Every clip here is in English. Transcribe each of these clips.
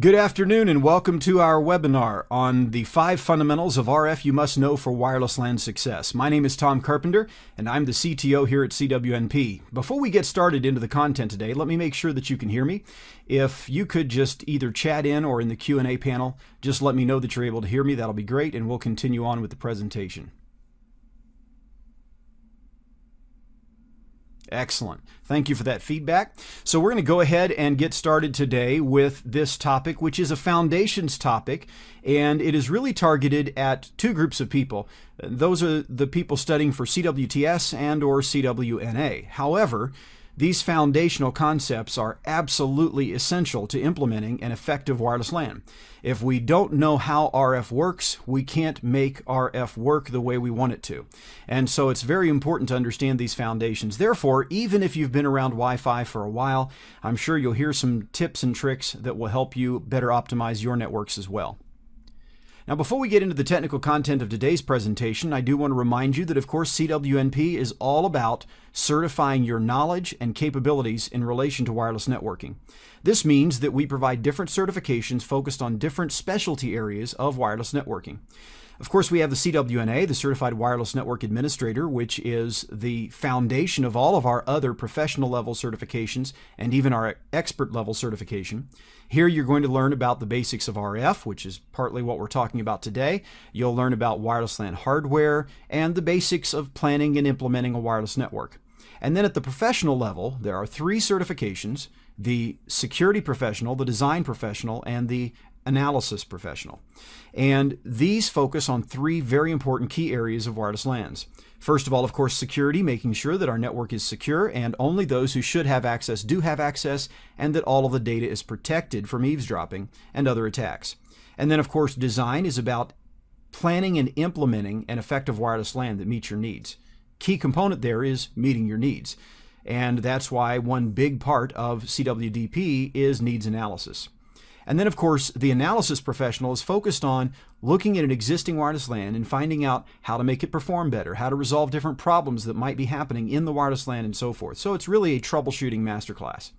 Good afternoon and welcome to our webinar on the five fundamentals of RF you must know for wireless LAN success. My name is Tom Carpenter and I'm the CTO here at CWNP. Before we get started into the content today, let me make sure that you can hear me. If you could just either chat in or in the Q&A panel, just let me know that you're able to hear me. That'll be great and we'll continue on with the presentation. Excellent. Thank you for that feedback. So we're going to go ahead and get started today with this topic, which is a foundations topic, and it is really targeted at two groups of people. Those are the people studying for CWTS and or CWNA. However, these foundational concepts are absolutely essential to implementing an effective wireless LAN. If we don't know how RF works, we can't make RF work the way we want it to. And so it's very important to understand these foundations. Therefore, even if you've been around Wi-Fi for a while, I'm sure you'll hear some tips and tricks that will help you better optimize your networks as well. Now, before we get into the technical content of today's presentation, I do want to remind you that, of course, CWNP is all about certifying your knowledge and capabilities in relation to wireless networking. This means that we provide different certifications focused on different specialty areas of wireless networking. Of course, we have the CWNA, the Certified Wireless Network Administrator, which is the foundation of all of our other professional level certifications and even our expert level certification. Here you're going to learn about the basics of RF, which is partly what we're talking about today. You'll learn about wireless LAN hardware and the basics of planning and implementing a wireless network. And then at the professional level, there are three certifications the security professional, the design professional, and the analysis professional. And these focus on three very important key areas of wireless LANs. First of all, of course, security, making sure that our network is secure and only those who should have access do have access, and that all of the data is protected from eavesdropping and other attacks. And then, of course, design is about planning and implementing an effective wireless LAN that meets your needs. Key component there is meeting your needs. And that's why one big part of CWDP is needs analysis. And then, of course, the analysis professional is focused on looking at an existing wireless LAN and finding out how to make it perform better, how to resolve different problems that might be happening in the wireless LAN, and so forth. So it's really a troubleshooting masterclass.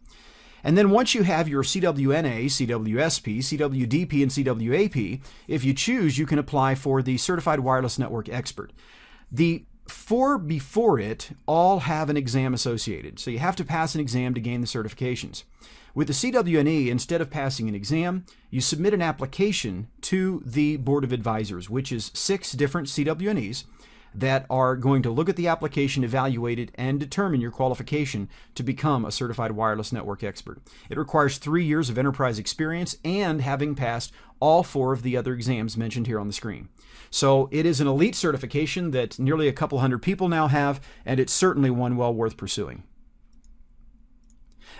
And then once you have your CWNA, CWSP, CWDP, and CWAP, if you choose, you can apply for the Certified Wireless Network Expert. The four before it all have an exam associated, so you have to pass an exam to gain the certifications. With the CWNE, instead of passing an exam, you submit an application to the Board of Advisors, which is six different CWNEs that are going to look at the application, evaluate it, and determine your qualification to become a certified wireless network expert. It requires three years of enterprise experience and having passed all four of the other exams mentioned here on the screen. So it is an elite certification that nearly a couple hundred people now have, and it's certainly one well worth pursuing.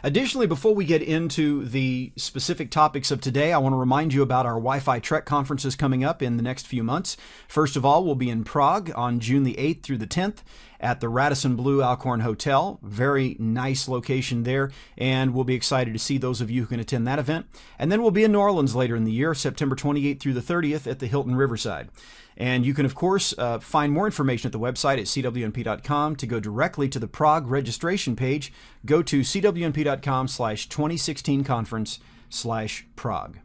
Additionally, before we get into the specific topics of today, I want to remind you about our Wi Fi Trek conferences coming up in the next few months. First of all, we'll be in Prague on June the 8th through the 10th at the Radisson Blu Alcron Hotel. Very nice location there, and we'll be excited to see those of you who can attend that event. And then we'll be in New Orleans later in the year, September 28th through the 30th at the Hilton Riverside. And you can, of course, uh, find more information at the website at cwnp.com. To go directly to the Prague registration page, go to cwnp.com slash 2016 conference slash Prague.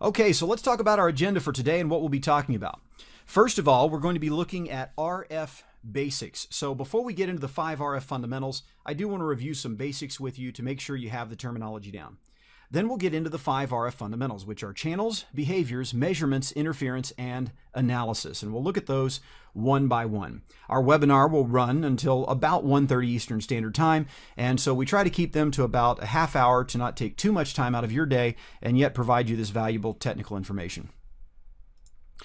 Okay, so let's talk about our agenda for today and what we'll be talking about. First of all, we're going to be looking at RF basics. So before we get into the five RF fundamentals, I do want to review some basics with you to make sure you have the terminology down. Then we'll get into the five RF fundamentals, which are channels, behaviors, measurements, interference, and analysis. And we'll look at those one by one. Our webinar will run until about 1.30 Eastern Standard Time, and so we try to keep them to about a half hour to not take too much time out of your day and yet provide you this valuable technical information.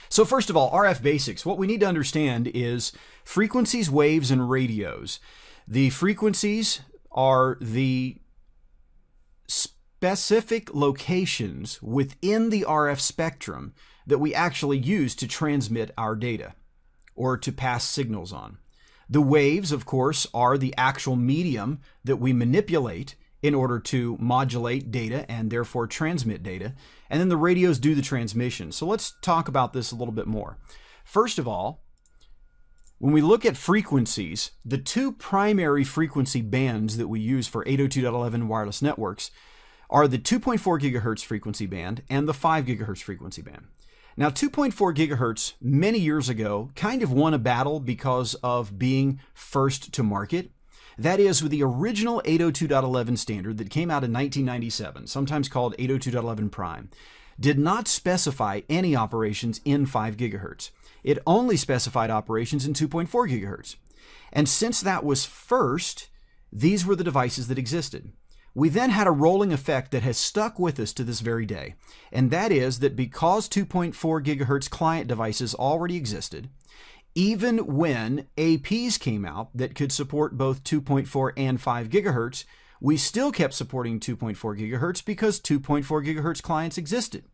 So first of all, RF basics. What we need to understand is frequencies, waves, and radios. The frequencies are the specific locations within the RF spectrum that we actually use to transmit our data or to pass signals on. The waves, of course, are the actual medium that we manipulate in order to modulate data and therefore transmit data. And then the radios do the transmission. So let's talk about this a little bit more. First of all, when we look at frequencies, the two primary frequency bands that we use for 802.11 wireless networks are the 2.4 gigahertz frequency band and the 5 gigahertz frequency band. Now, 2.4 gigahertz many years ago kind of won a battle because of being first to market. That is, with the original 802.11 standard that came out in 1997, sometimes called 802.11 prime, did not specify any operations in 5 gigahertz. It only specified operations in 2.4 gigahertz. And since that was first, these were the devices that existed. We then had a rolling effect that has stuck with us to this very day, and that is that because 2.4 gigahertz client devices already existed, even when APs came out that could support both 2.4 and 5 gigahertz, we still kept supporting 2.4 gigahertz because 2.4 gigahertz clients existed.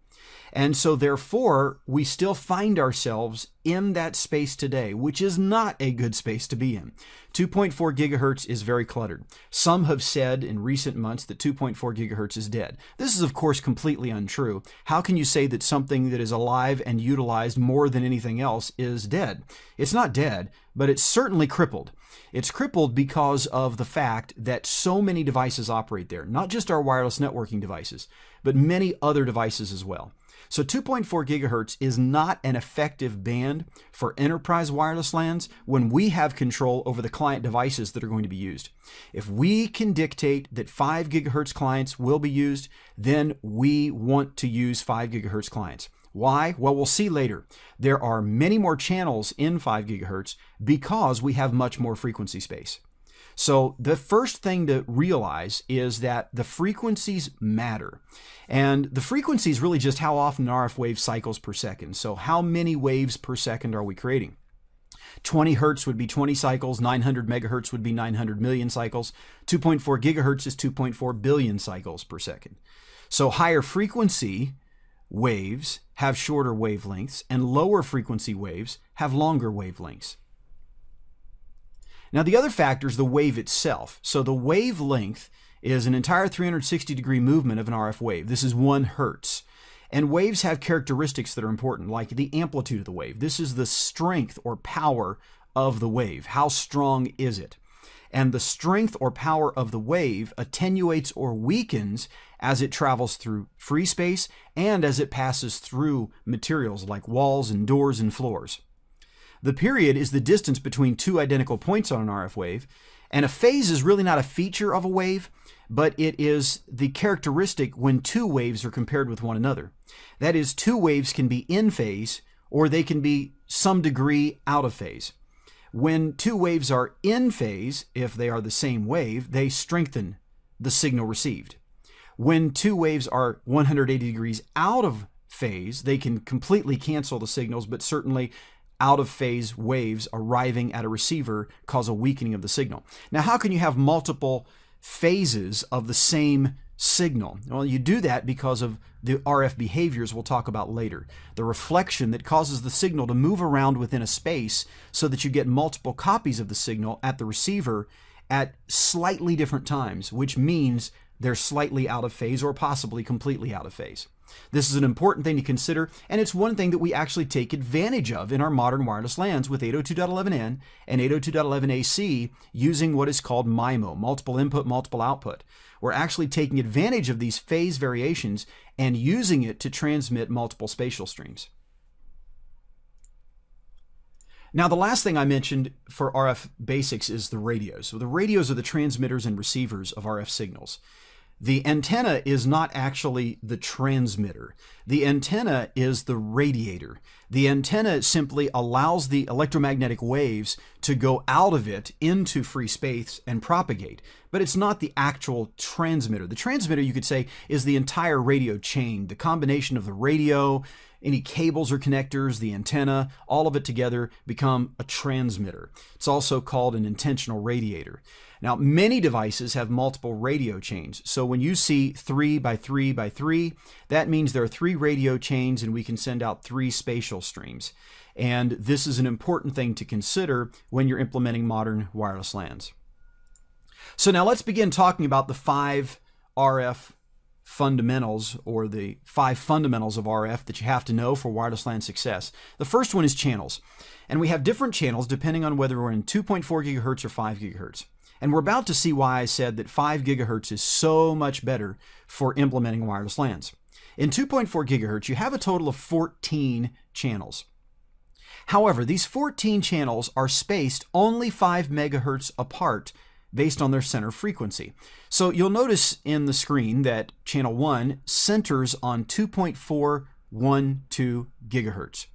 And so, therefore, we still find ourselves in that space today, which is not a good space to be in. 2.4 gigahertz is very cluttered. Some have said in recent months that 2.4 gigahertz is dead. This is, of course, completely untrue. How can you say that something that is alive and utilized more than anything else is dead? It's not dead, but it's certainly crippled. It's crippled because of the fact that so many devices operate there, not just our wireless networking devices, but many other devices as well. So 2.4 gigahertz is not an effective band for enterprise wireless LANs when we have control over the client devices that are going to be used. If we can dictate that 5 gigahertz clients will be used, then we want to use 5 gigahertz clients. Why? Well, we'll see later. There are many more channels in 5 gigahertz because we have much more frequency space. So, the first thing to realize is that the frequencies matter. And the frequency is really just how often an RF wave cycles per second. So, how many waves per second are we creating? 20 hertz would be 20 cycles, 900 megahertz would be 900 million cycles, 2.4 gigahertz is 2.4 billion cycles per second. So, higher frequency waves have shorter wavelengths, and lower frequency waves have longer wavelengths. Now, the other factor is the wave itself. So the wavelength is an entire 360 degree movement of an RF wave. This is one hertz. And waves have characteristics that are important, like the amplitude of the wave. This is the strength or power of the wave. How strong is it? And the strength or power of the wave attenuates or weakens as it travels through free space and as it passes through materials like walls and doors and floors. The period is the distance between two identical points on an RF wave, and a phase is really not a feature of a wave, but it is the characteristic when two waves are compared with one another. That is, two waves can be in phase or they can be some degree out of phase. When two waves are in phase, if they are the same wave, they strengthen the signal received. When two waves are 180 degrees out of phase, they can completely cancel the signals, but certainly out of phase waves arriving at a receiver cause a weakening of the signal. Now, how can you have multiple phases of the same signal? Well, you do that because of the RF behaviors we'll talk about later. The reflection that causes the signal to move around within a space so that you get multiple copies of the signal at the receiver at slightly different times, which means they're slightly out of phase or possibly completely out of phase. This is an important thing to consider, and it's one thing that we actually take advantage of in our modern wireless LANs with 802.11n and 802.11ac using what is called MIMO, multiple input, multiple output. We're actually taking advantage of these phase variations and using it to transmit multiple spatial streams. Now, the last thing I mentioned for RF basics is the radios. So the radios are the transmitters and receivers of RF signals. The antenna is not actually the transmitter. The antenna is the radiator. The antenna simply allows the electromagnetic waves to go out of it into free space and propagate, but it's not the actual transmitter. The transmitter, you could say, is the entire radio chain, the combination of the radio, any cables or connectors, the antenna, all of it together become a transmitter. It's also called an intentional radiator. Now, many devices have multiple radio chains. So when you see 3 by 3 by 3, that means there are three radio chains and we can send out three spatial streams. And this is an important thing to consider when you're implementing modern wireless LANs. So now let's begin talking about the five RF fundamentals or the five fundamentals of RF that you have to know for wireless LAN success. The first one is channels. And we have different channels depending on whether we're in 2.4 gigahertz or 5 gigahertz. And we're about to see why I said that 5 gigahertz is so much better for implementing wireless LANs. In 2.4 gigahertz, you have a total of 14 channels. However, these 14 channels are spaced only 5 megahertz apart based on their center frequency. So you'll notice in the screen that channel 1 centers on 2.412 gigahertz.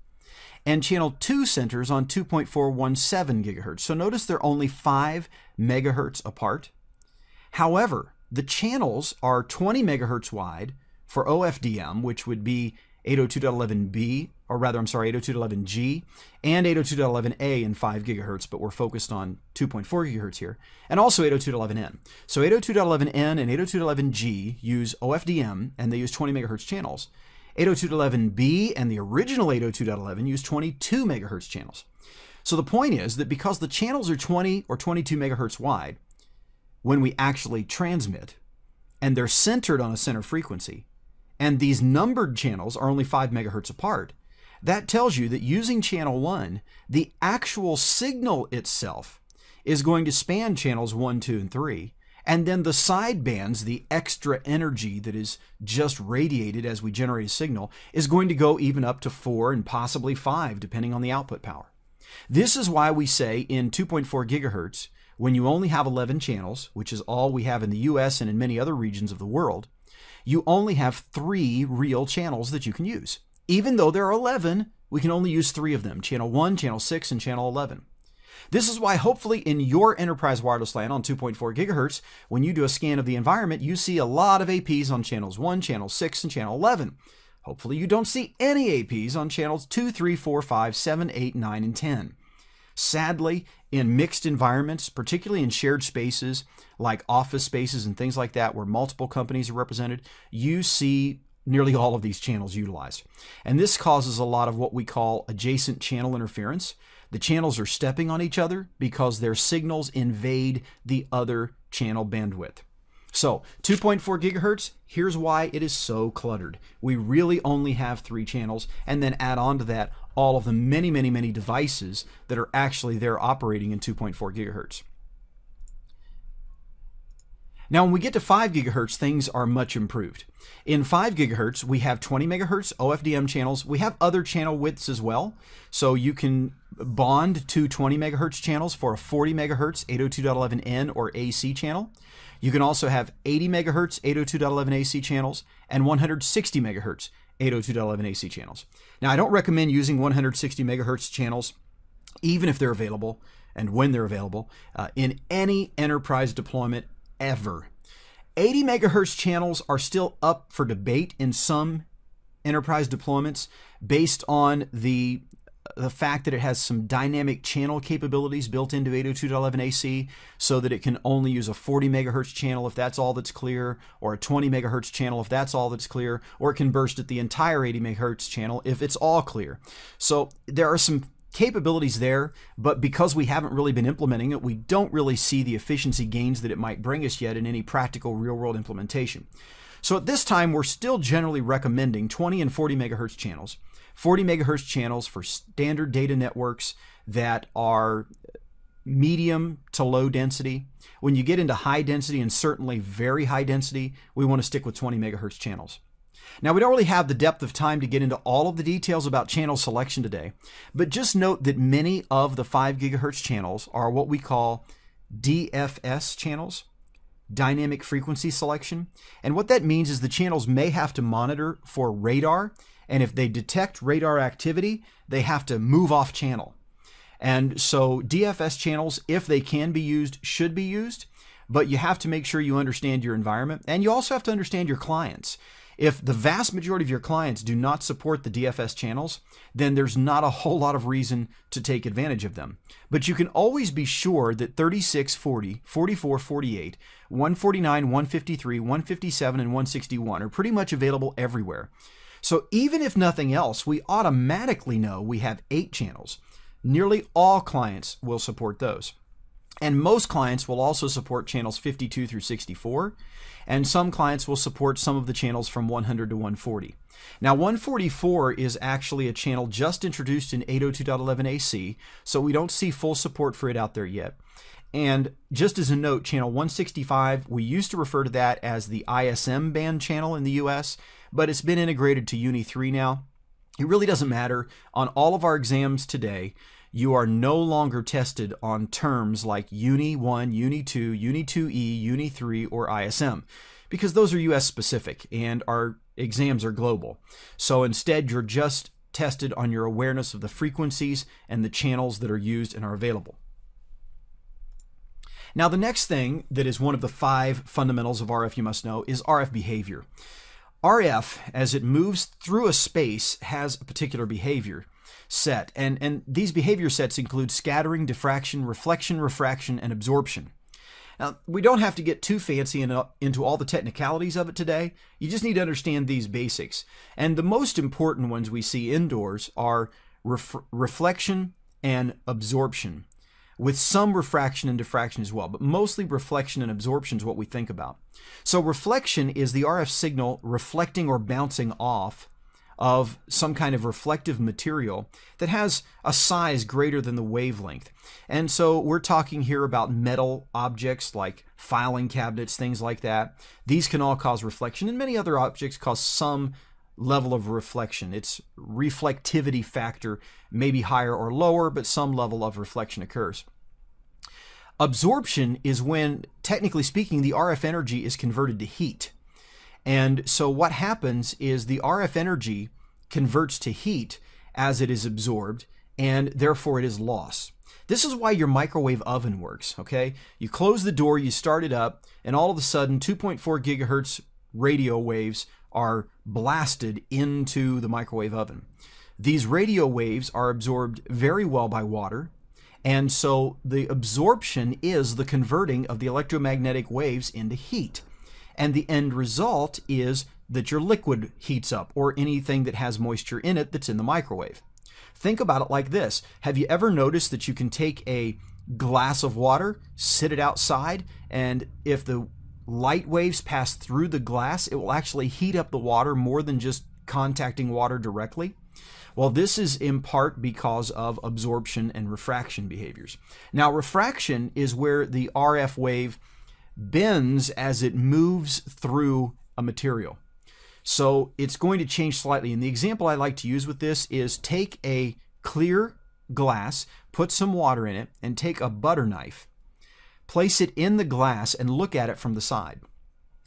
And channel 2 centers on 2.417 gigahertz. So notice they're only 5 megahertz apart. However, the channels are 20 megahertz wide for OFDM, which would be 802.11b, or rather, I'm sorry, 802.11g, and 802.11a in 5 gigahertz, but we're focused on 2.4 gigahertz here, and also 802.11n. So 802.11n and 802.11g use OFDM, and they use 20 megahertz channels. 802.11b and the original 802.11 use 22 megahertz channels. So the point is that because the channels are 20 or 22 megahertz wide, when we actually transmit, and they're centered on a center frequency, and these numbered channels are only 5 megahertz apart, that tells you that using channel 1, the actual signal itself is going to span channels 1, 2, and 3. And then the side bands, the extra energy that is just radiated as we generate a signal, is going to go even up to 4 and possibly 5, depending on the output power. This is why we say in 2.4 gigahertz, when you only have 11 channels, which is all we have in the US and in many other regions of the world, you only have three real channels that you can use. Even though there are 11, we can only use three of them channel 1, channel 6, and channel 11. This is why, hopefully, in your enterprise wireless LAN on 2.4 gigahertz, when you do a scan of the environment, you see a lot of APs on channels 1, channel 6, and channel 11. Hopefully, you don't see any APs on channels 2, 3, 4, 5, 7, 8, 9, and 10. Sadly, in mixed environments, particularly in shared spaces like office spaces and things like that, where multiple companies are represented, you see nearly all of these channels utilized. And this causes a lot of what we call adjacent channel interference. The channels are stepping on each other because their signals invade the other channel bandwidth. So 2.4 gigahertz, here's why it is so cluttered. We really only have three channels, and then add on to that all of the many, many, many devices that are actually there operating in 2.4 gigahertz. Now, when we get to 5 gigahertz, things are much improved. In 5 gigahertz, we have 20 megahertz OFDM channels. We have other channel widths as well. So you can bond two 20 megahertz channels for a 40 megahertz 802.11n or AC channel. You can also have 80 megahertz 802.11 AC channels and 160 megahertz 802.11 AC channels. Now, I don't recommend using 160 megahertz channels, even if they're available and when they're available, uh, in any enterprise deployment ever. 80 megahertz channels are still up for debate in some enterprise deployments based on the the fact that it has some dynamic channel capabilities built into 802.11ac so that it can only use a 40 megahertz channel if that's all that's clear, or a 20 megahertz channel if that's all that's clear, or it can burst at the entire 80 megahertz channel if it's all clear. So there are some capabilities there, but because we haven't really been implementing it, we don't really see the efficiency gains that it might bring us yet in any practical real world implementation. So at this time, we're still generally recommending 20 and 40 megahertz channels. 40 megahertz channels for standard data networks that are medium to low density. When you get into high density and certainly very high density, we want to stick with 20 megahertz channels. Now, we don't really have the depth of time to get into all of the details about channel selection today, but just note that many of the 5 gigahertz channels are what we call DFS channels, dynamic frequency selection. And what that means is the channels may have to monitor for radar and if they detect radar activity, they have to move off channel. And so DFS channels, if they can be used, should be used, but you have to make sure you understand your environment and you also have to understand your clients. If the vast majority of your clients do not support the DFS channels, then there's not a whole lot of reason to take advantage of them. But you can always be sure that 36, 40, 44, 48, 149, 153, 157, and 161 are pretty much available everywhere. So even if nothing else, we automatically know we have eight channels. Nearly all clients will support those. And most clients will also support channels 52 through 64, and some clients will support some of the channels from 100 to 140. Now, 144 is actually a channel just introduced in 802.11ac, so we don't see full support for it out there yet. And just as a note, channel 165, we used to refer to that as the ISM band channel in the US, but it's been integrated to U-NII 3 now. It really doesn't matter. On all of our exams today, you are no longer tested on terms like U-NII 1, U-NII 2, U-NII 2E, U-NII 3, or ISM, because those are US specific and our exams are global. So instead, you're just tested on your awareness of the frequencies and the channels that are used and are available. Now, the next thing that is one of the five fundamentals of RF you must know is RF behavior. RF, as it moves through a space, has a particular behavior set, and, and these behavior sets include scattering, diffraction, reflection, refraction, and absorption. Now, we don't have to get too fancy in, uh, into all the technicalities of it today. You just need to understand these basics. And the most important ones we see indoors are ref reflection and absorption with some refraction and diffraction as well, but mostly reflection and absorption is what we think about. So reflection is the RF signal reflecting or bouncing off of some kind of reflective material that has a size greater than the wavelength. And so we're talking here about metal objects like filing cabinets, things like that. These can all cause reflection, and many other objects cause some level of reflection. Its reflectivity factor may be higher or lower, but some level of reflection occurs. Absorption is when, technically speaking, the RF energy is converted to heat. And so what happens is the RF energy converts to heat as it is absorbed, and therefore it is lost. This is why your microwave oven works, okay? You close the door, you start it up, and all of a sudden 2.4 gigahertz radio waves are blasted into the microwave oven. These radio waves are absorbed very well by water, and so the absorption is the converting of the electromagnetic waves into heat. And the end result is that your liquid heats up or anything that has moisture in it that's in the microwave. Think about it like this. Have you ever noticed that you can take a glass of water, sit it outside, and if the light waves pass through the glass, it will actually heat up the water more than just contacting water directly. Well, this is in part because of absorption and refraction behaviors. Now, refraction is where the RF wave bends as it moves through a material. So it's going to change slightly. And the example I like to use with this is take a clear glass, put some water in it, and take a butter knife place it in the glass and look at it from the side.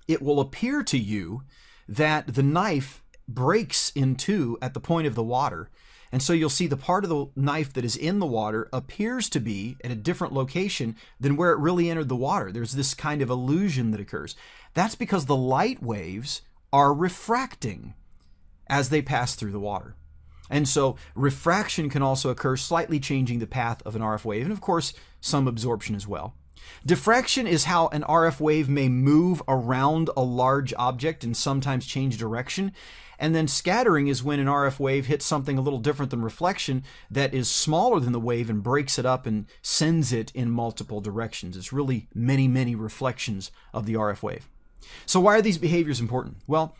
It will appear to you that the knife breaks in two at the point of the water. And so you'll see the part of the knife that is in the water appears to be at a different location than where it really entered the water. There's this kind of illusion that occurs. That's because the light waves are refracting as they pass through the water. And so refraction can also occur, slightly changing the path of an RF wave, and of course, some absorption as well. Diffraction is how an RF wave may move around a large object and sometimes change direction. And then scattering is when an RF wave hits something a little different than reflection that is smaller than the wave and breaks it up and sends it in multiple directions. It's really many, many reflections of the RF wave. So, why are these behaviors important? Well,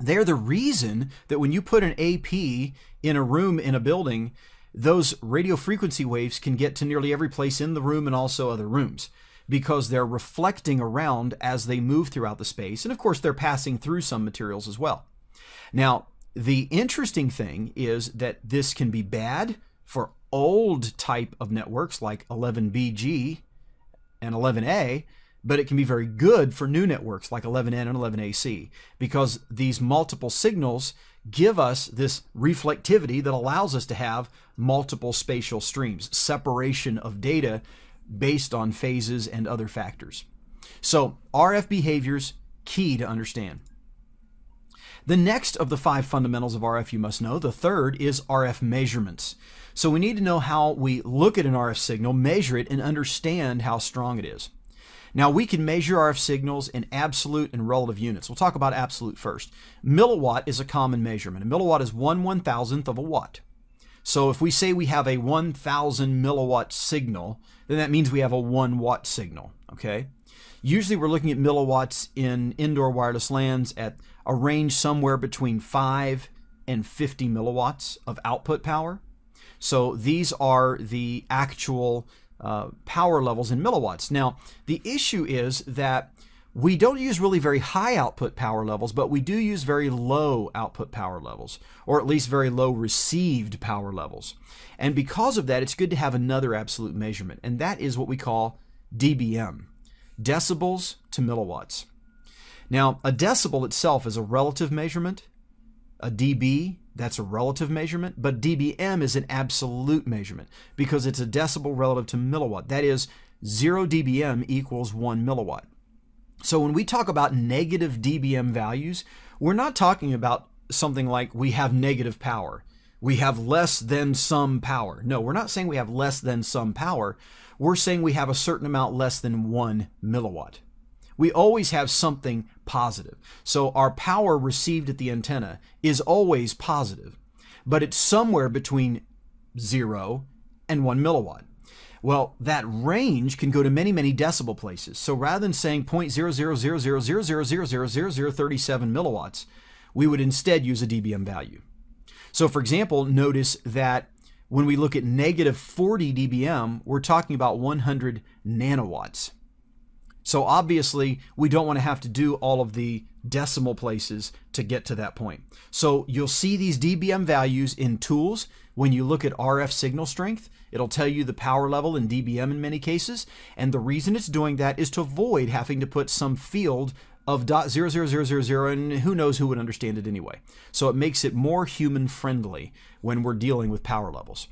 they're the reason that when you put an AP in a room in a building, those radio frequency waves can get to nearly every place in the room and also other rooms because they're reflecting around as they move throughout the space. And of course, they're passing through some materials as well. Now, the interesting thing is that this can be bad for old type of networks like 11BG and 11A, but it can be very good for new networks like 11N and 11AC because these multiple signals give us this reflectivity that allows us to have multiple spatial streams, separation of data based on phases and other factors. So, RF behaviors, key to understand. The next of the five fundamentals of RF you must know, the third, is RF measurements. So we need to know how we look at an RF signal, measure it, and understand how strong it is. Now we can measure RF signals in absolute and relative units. We'll talk about absolute first. Milliwatt is a common measurement. A milliwatt is one one thousandth of a watt. So if we say we have a 1000 milliwatt signal, then that means we have a 1 watt signal, okay? Usually we're looking at milliwatts in indoor wireless LANs at a range somewhere between 5 and 50 milliwatts of output power. So these are the actual uh, power levels in milliwatts. Now, the issue is that we don't use really very high output power levels, but we do use very low output power levels, or at least very low received power levels. And because of that, it's good to have another absolute measurement, and that is what we call dBm, decibels to milliwatts. Now, a decibel itself is a relative measurement. A dB, that's a relative measurement, but dBm is an absolute measurement because it's a decibel relative to milliwatt. That is, 0 dBm equals 1 milliwatt. So when we talk about negative dBm values, we're not talking about something like we have negative power. We have less than some power. No, we're not saying we have less than some power. We're saying we have a certain amount less than one milliwatt. We always have something positive. So our power received at the antenna is always positive, but it's somewhere between zero and one milliwatt. Well, that range can go to many, many decibel places. So rather than saying 0.00000000037 milliwatts, we would instead use a dBm value. So for example, notice that when we look at negative 40 dBm, we're talking about 100 nanowatts. So obviously, we don't want to have to do all of the decimal places to get to that point. So you'll see these dBm values in tools. When you look at RF signal strength, it'll tell you the power level in dBm in many cases. And the reason it's doing that is to avoid having to put some field of dot zero zero zero zero zero, and who knows who would understand it anyway. So it makes it more human friendly when we're dealing with power levels.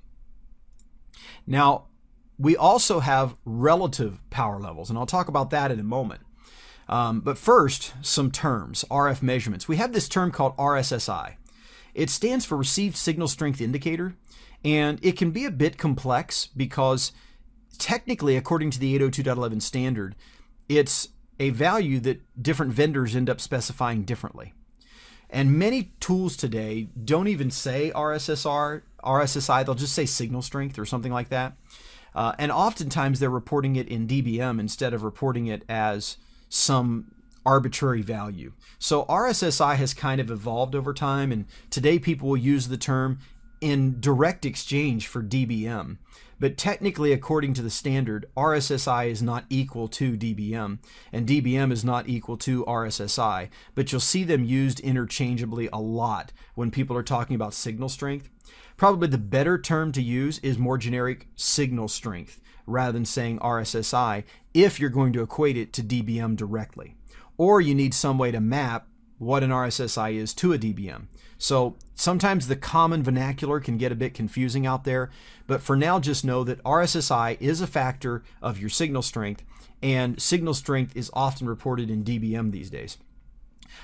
Now, we also have relative power levels, and I'll talk about that in a moment. Um, but first, some terms, RF measurements. We have this term called RSSI. It stands for Received Signal Strength Indicator, and it can be a bit complex because technically, according to the 802.11 standard, it's a value that different vendors end up specifying differently. And many tools today don't even say RSSR, RSSI, they'll just say signal strength or something like that. Uh, and oftentimes they're reporting it in dBm instead of reporting it as some arbitrary value. So RSSI has kind of evolved over time, and today people will use the term in direct exchange for dBm. But technically, according to the standard, RSSI is not equal to dBm, and dBm is not equal to RSSI. But you'll see them used interchangeably a lot when people are talking about signal strength. Probably the better term to use is more generic signal strength rather than saying RSSI if you're going to equate it to dBm directly. Or you need some way to map what an RSSI is to a dBm. So sometimes the common vernacular can get a bit confusing out there, but for now just know that RSSI is a factor of your signal strength and signal strength is often reported in dBm these days.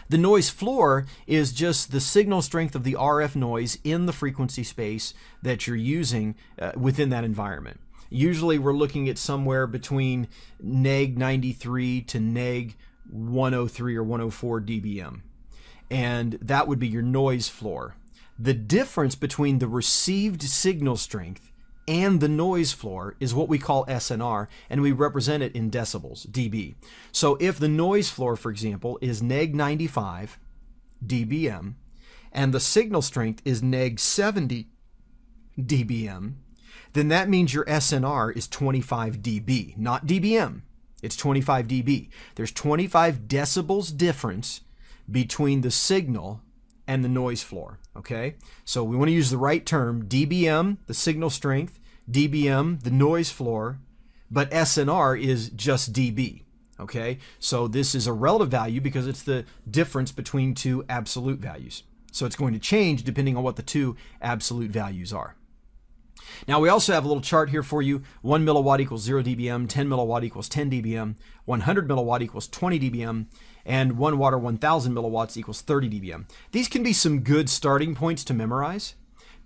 The noise floor is just the signal strength of the RF noise in the frequency space that you're using uh, within that environment. Usually we're looking at somewhere between neg 93 to neg 103 or 104 dBm and that would be your noise floor. The difference between the received signal strength and the noise floor is what we call SNR, and we represent it in decibels, dB. So if the noise floor, for example, is neg 95 dBm, and the signal strength is neg 70 dBm, then that means your SNR is 25 dB, not dBm. It's 25 dB. There's 25 decibels difference between the signal and the noise floor. Okay, so we want to use the right term dBm, the signal strength, dBm, the noise floor, but SNR is just dB. Okay, so this is a relative value because it's the difference between two absolute values. So it's going to change depending on what the two absolute values are. Now we also have a little chart here for you. 1 milliwatt equals 0 dBm, 10 milliwatt equals 10 dBm, 100 milliwatt equals 20 dBm, and 1 watt or 1000 milliwatts equals 30 dBm. These can be some good starting points to memorize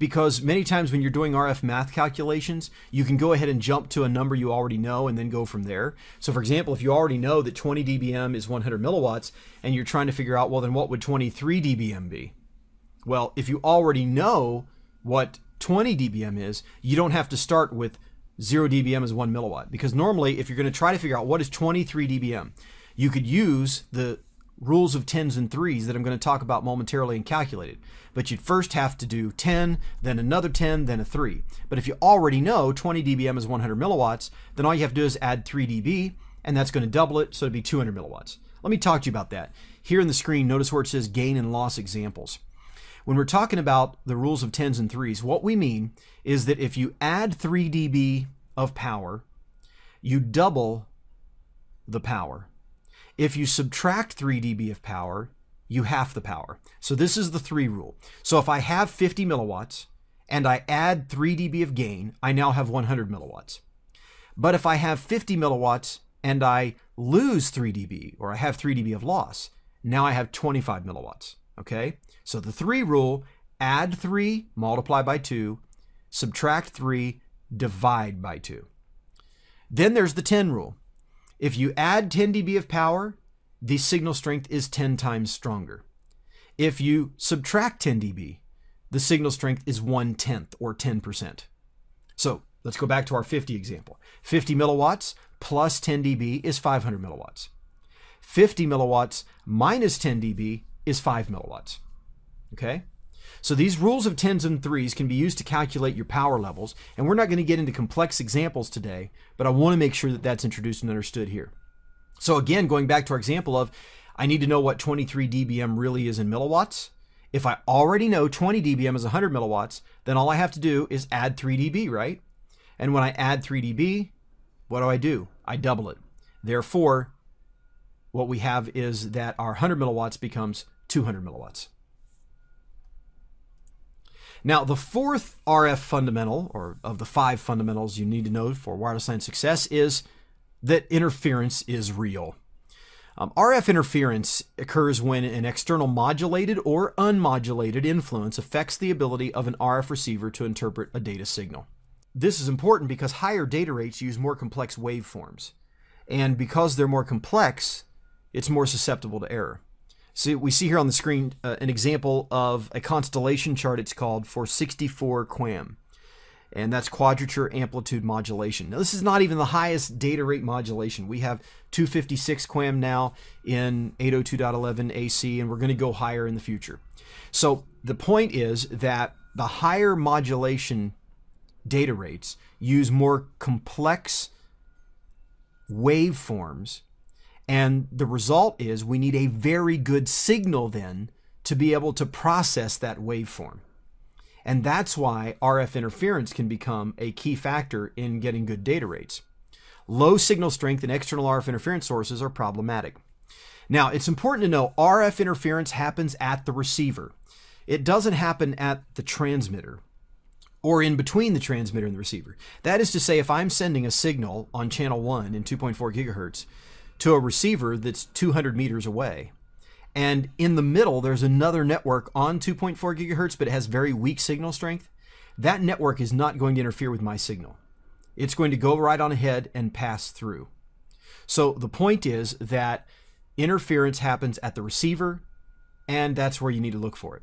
because many times when you're doing RF math calculations, you can go ahead and jump to a number you already know and then go from there. So for example, if you already know that 20 dBm is 100 milliwatts and you're trying to figure out, well, then what would 23 dBm be? Well, if you already know what 20 dBm is, you don't have to start with 0 dBm is 1 milliwatt because normally if you're going to try to figure out what is 23 dBm, you could use the rules of tens and threes that I'm going to talk about momentarily and calculate it. But you'd first have to do 10, then another 10, then a 3. But if you already know 20 dBm is 100 milliwatts, then all you have to do is add 3 dB, and that's going to double it, so it'd be 200 milliwatts. Let me talk to you about that. Here in the screen, notice where it says gain and loss examples. When we're talking about the rules of tens and threes, what we mean is that if you add 3 dB of power, you double the power. If you subtract 3 dB of power, you half the power. So this is the three rule. So if I have 50 milliwatts and I add 3 dB of gain, I now have 100 milliwatts. But if I have 50 milliwatts and I lose 3 dB or I have 3 dB of loss, now I have 25 milliwatts. Okay? So the three rule add 3, multiply by 2, subtract 3, divide by 2. Then there's the 10 rule. If you add 10 dB of power, the signal strength is 10 times stronger. If you subtract 10 dB, the signal strength is 1 tenth or 10%. So let's go back to our 50 example. 50 milliwatts plus 10 dB is 500 milliwatts. 50 milliwatts minus 10 dB is 5 milliwatts. Okay? So these rules of tens and threes can be used to calculate your power levels, and we're not going to get into complex examples today, but I want to make sure that that's introduced and understood here. So again, going back to our example of, I need to know what 23 dBm really is in milliwatts. If I already know 20 dBm is 100 milliwatts, then all I have to do is add 3 dB, right? And when I add 3 dB, what do I do? I double it. Therefore, what we have is that our 100 milliwatts becomes 200 milliwatts. Now, the fourth RF fundamental, or of the five fundamentals you need to know for wireless LAN success, is that interference is real. Um, RF interference occurs when an external modulated or unmodulated influence affects the ability of an RF receiver to interpret a data signal. This is important because higher data rates use more complex waveforms. And because they're more complex, it's more susceptible to error. So we see here on the screen uh, an example of a constellation chart it's called for 64 QAM. And that's quadrature amplitude modulation. Now this is not even the highest data rate modulation. We have 256 QAM now in 802.11 AC and we're going to go higher in the future. So the point is that the higher modulation data rates use more complex waveforms and the result is we need a very good signal then to be able to process that waveform. And that's why RF interference can become a key factor in getting good data rates. Low signal strength and external RF interference sources are problematic. Now, it's important to know RF interference happens at the receiver. It doesn't happen at the transmitter or in between the transmitter and the receiver. That is to say, if I'm sending a signal on channel 1 in 2.4 gigahertz, to a receiver that's 200 meters away. And in the middle, there's another network on 2.4 gigahertz, but it has very weak signal strength. That network is not going to interfere with my signal. It's going to go right on ahead and pass through. So the point is that interference happens at the receiver, and that's where you need to look for it.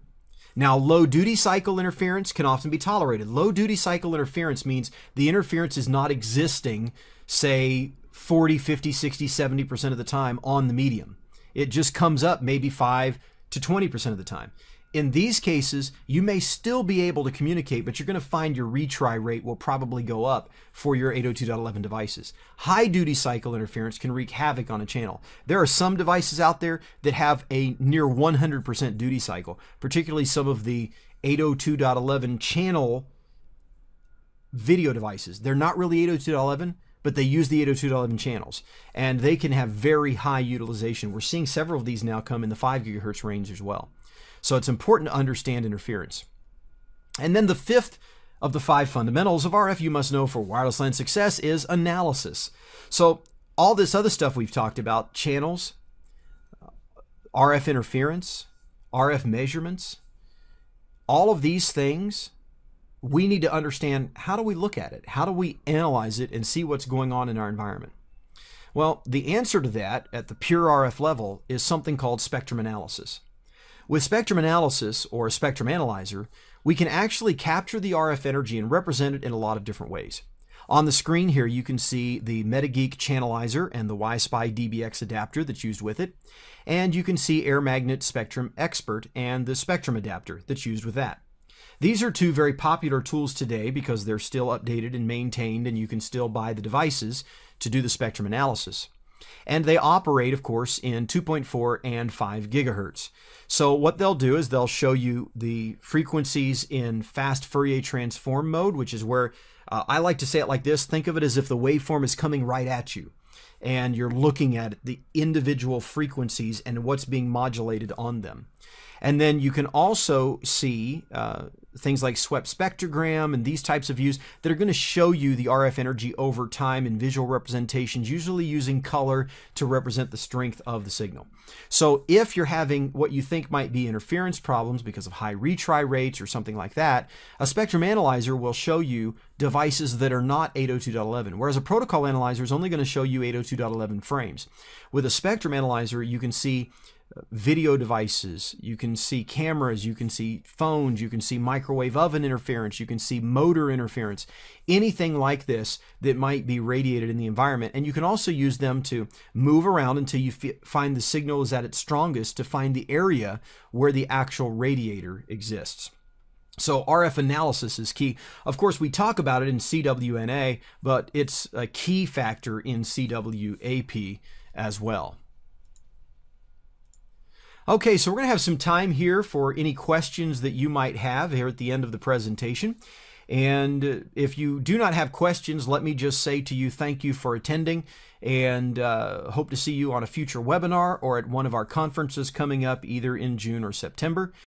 Now, low duty cycle interference can often be tolerated. Low duty cycle interference means the interference is not existing, say, 40, 50, 60, 70% of the time on the medium. It just comes up maybe 5 to 20% of the time. In these cases, you may still be able to communicate, but you're going to find your retry rate will probably go up for your 802.11 devices. High duty cycle interference can wreak havoc on a channel. There are some devices out there that have a near 100% duty cycle, particularly some of the 802.11 channel video devices. They're not really 802.11, but they use the 802.11 channels and they can have very high utilization. We're seeing several of these now come in the 5 gigahertz range as well. So it's important to understand interference. And then the fifth of the five fundamentals of RF you must know for wireless LAN success is analysis. So all this other stuff we've talked about, channels, RF interference, RF measurements, all of these things we need to understand how do we look at it? How do we analyze it and see what's going on in our environment? Well, the answer to that at the pure RF level is something called spectrum analysis. With spectrum analysis or a spectrum analyzer, we can actually capture the RF energy and represent it in a lot of different ways. On the screen here, you can see the MetaGeek Chanalyzer and the WiSpy DBX adapter that's used with it. And you can see Air Magnet Spectrum Expert and the Spectrum adapter that's used with that. These are two very popular tools today because they're still updated and maintained and you can still buy the devices to do the spectrum analysis. And they operate, of course, in 2.4 and 5 gigahertz. So what they'll do is they'll show you the frequencies in fast Fourier transform mode, which is where uh, I like to say it like this. Think of it as if the waveform is coming right at you and you're looking at the individual frequencies and what's being modulated on them. And then you can also see uh, things like swept spectrogram and these types of views that are going to show you the RF energy over time in visual representations, usually using color to represent the strength of the signal. So if you're having what you think might be interference problems because of high retry rates or something like that, a spectrum analyzer will show you devices that are not 802.11, whereas a protocol analyzer is only going to show you 802.11 frames. With a spectrum analyzer, you can see video devices, you can see cameras, you can see phones, you can see microwave oven interference, you can see motor interference, anything like this that might be radiated in the environment. And you can also use them to move around until you find the signal is at its strongest to find the area where the actual radiator exists. So RF analysis is key. Of course, we talk about it in CWNA, but it's a key factor in CWAP as well. Okay, so we're going to have some time here for any questions that you might have here at the end of the presentation. And if you do not have questions, let me just say to you thank you for attending and uh, hope to see you on a future webinar or at one of our conferences coming up either in June or September.